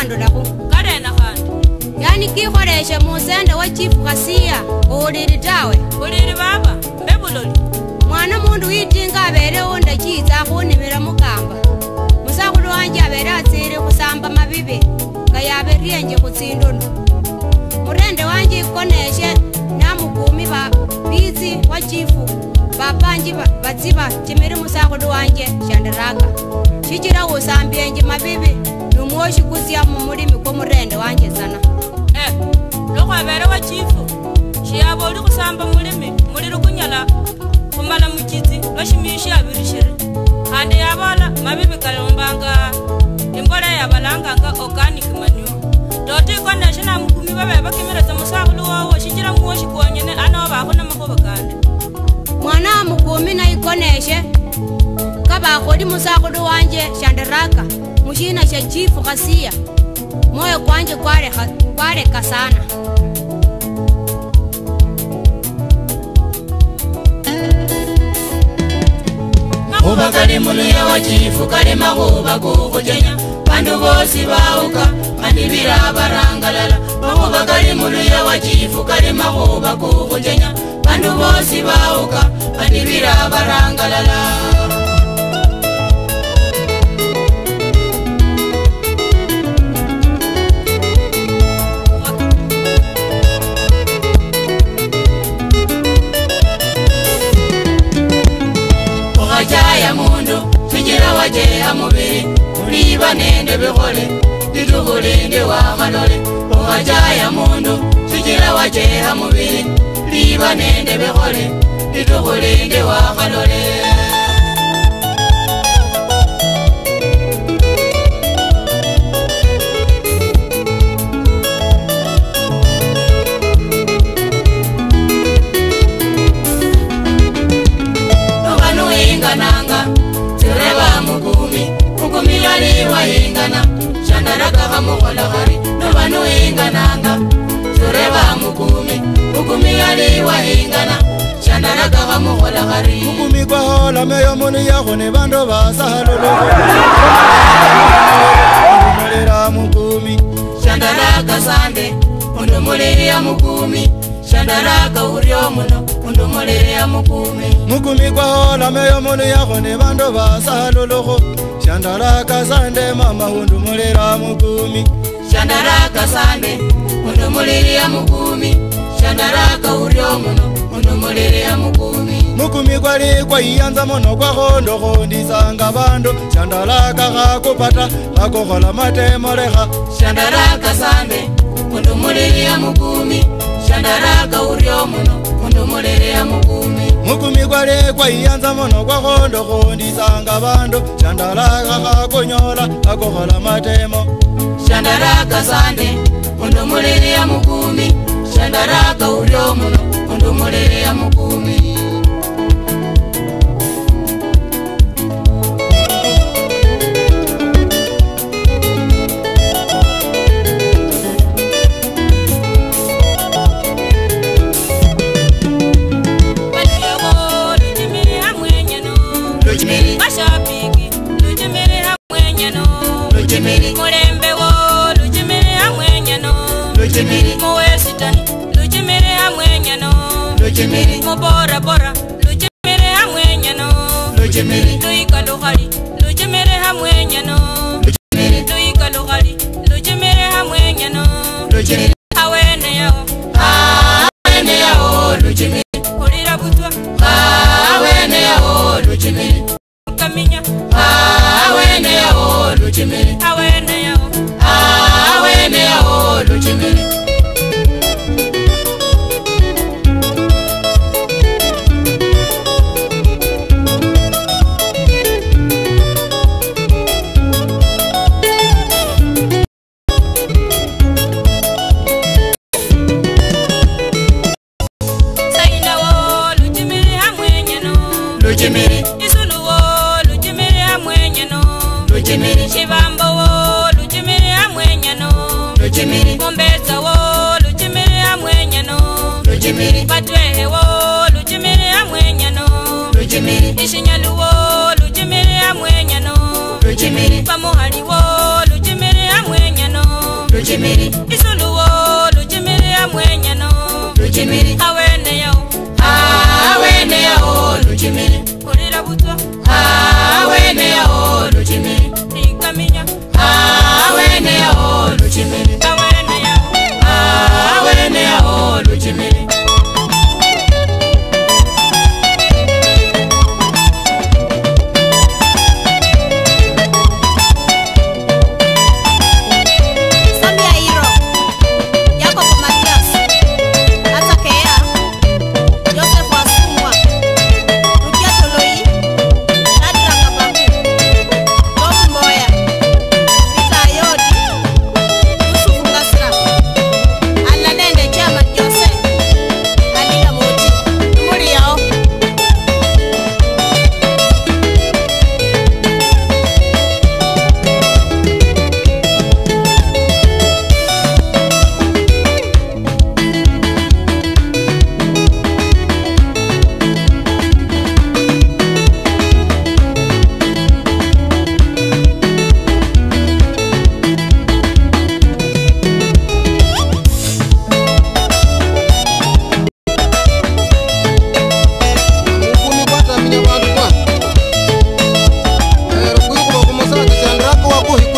kando nako kadena kando yani kikholeshe musende wa chifu khasiya ulili tawe ulili baba mbebuloli mwana mundu witinga abele unda chitsa akhunimila mukamba musakhulu wanje abele atsile khusamba mabibi nga yaberyenje khutsindunu murende wanje ikoneshe namukumi ba bitsi wa chifu bapanji batsiba chimili musakhulu wanje shandiraka shichira usambyenje mabibi kgoši kosia mo molemi ko morende wa njesana e le go abere wa chifo šeabodi go samba molemi molere ko nyala go mala mokitsi lwa šemio šeabirišire gande ya bola mabebe ka lengbanga embola ya balanganga organic manu toto ikwa nešena mokumi ba bee ba kemeletsa mosagolo wowo šetšira mooši koonyene a noo bago na mogobo kane mwana a mokumi na ikoneše ka bakgodi mosagolo wanje shanderaka mushina sha chifu Ghasia, moyo kwanje kwareka kwareka sana Kuba kali muluya wa chifu kali mahuba kukuchenya Bandu bosi bauka mandibira barangalala Mahuba kali muluya wa chifu kali mahuba kukuchenya Bandu bosi bauka mandibira barangalala wachaya mundu chinjila wacheha mubi uliba nende bihole lituhulinge wa malole owachaya mundu chinjila wacheha mubi liba nende bihole lituhulinge wa malole ukumi kwaholameyo muni yahone vando vasahalolokoalela mukumi shandalaka sande undumuleya mukumi shandalaka urio muno undumuleya mukumi mukumi kwaholameyo muni yahone vando vasahalolokho shandalaka sande mama undumulela mukumi shandalaka sande undumuleya mukumi Shandara, mukumikwali kwaiyanza mono kwakondokondisanga bandu shandalaka kakupata kakukola matemoleha mukumikwali kwaiyanza mono kwakondokondisanga bandu shandalaka kakunyola kakukola matemo Shandaraka sande, mundu mulili ya mukumi, tandarakauriomuno undumuliriya mukuru lujemeri ngobora bora lujemeri hamwenyano lujemeri batwehewo lujimili ya mwenyano ishinyaluwo lujimili ya mwenyano bamuhaliwo lujimili ya mwenyano isuluwo lujimili ya mwenyano aweneyo kulila butwa ikaminya aweneyo lujimili Vamos